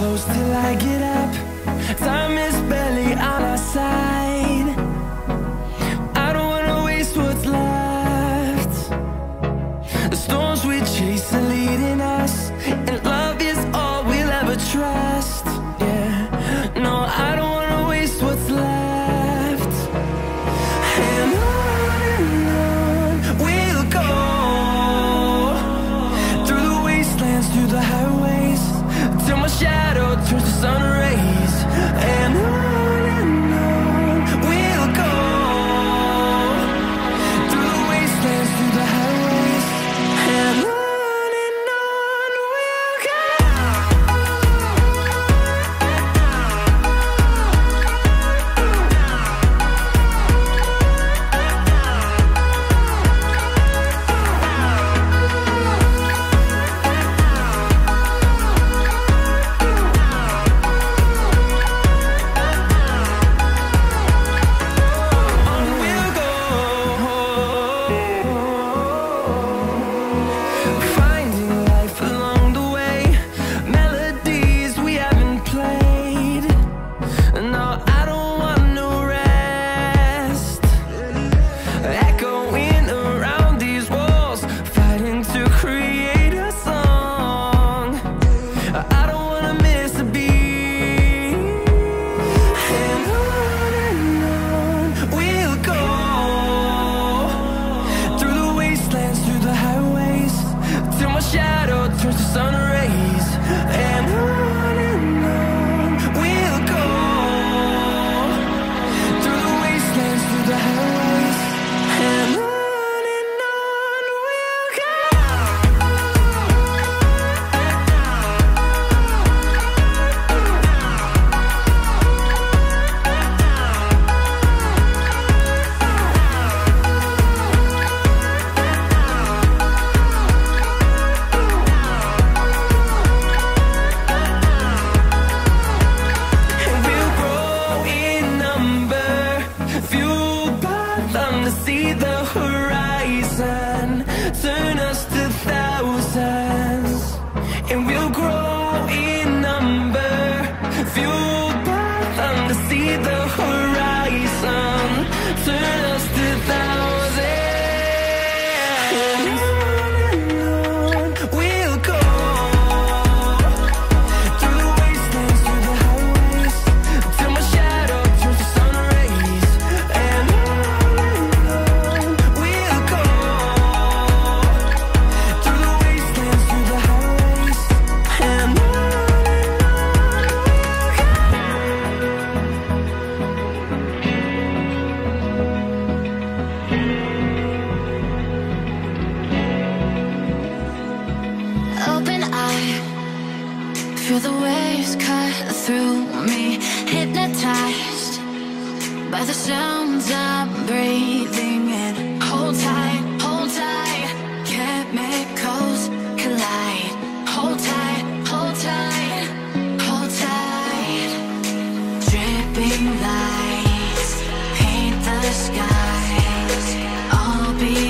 close till I get up. Time is barely on our side. I don't wanna waste what's left. The storms we chase are leading us And love is all we'll ever try. see the horizon Turn us to thousands And we'll grow in number Fueled by thunder. see the horizon by the sounds I'm breathing in. Hold tight, hold tight, chemicals collide. Hold tight, hold tight, hold tight. Dripping lights paint the skies. I'll be.